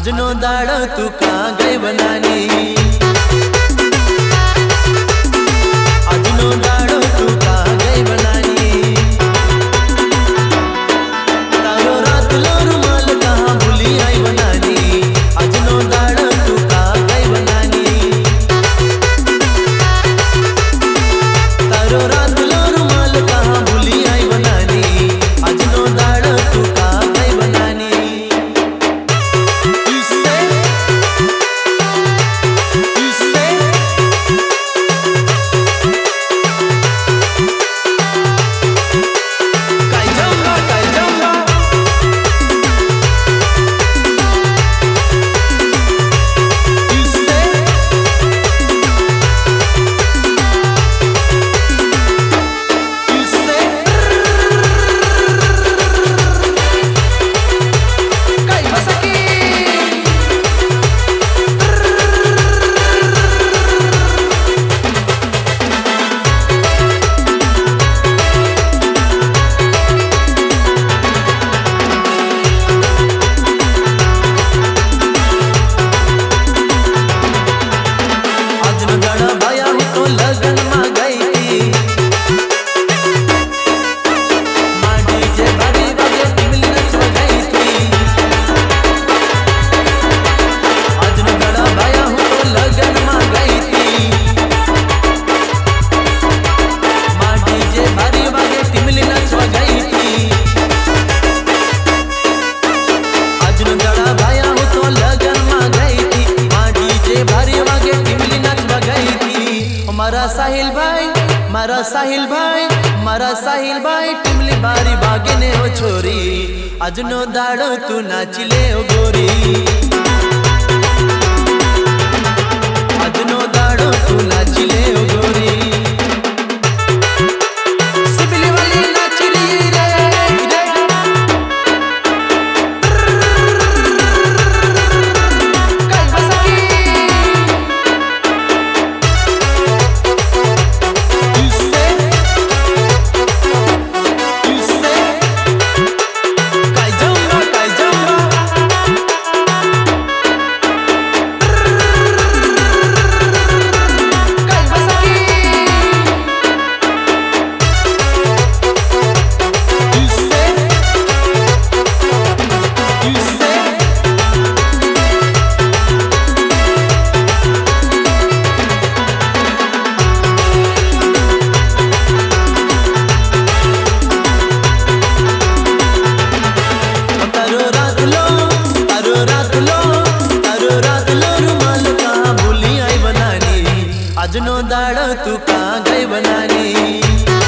આજનો દાડો તું કાં ગઈ બનાની मारा साहिल भाई, मारा साहिल भाई, टिमली बारी भागे ने हो छोरी। अजनो दाड़ो तू नाचिले हो गोरी। આજનો દાડો તું કાં ગઈ બનાની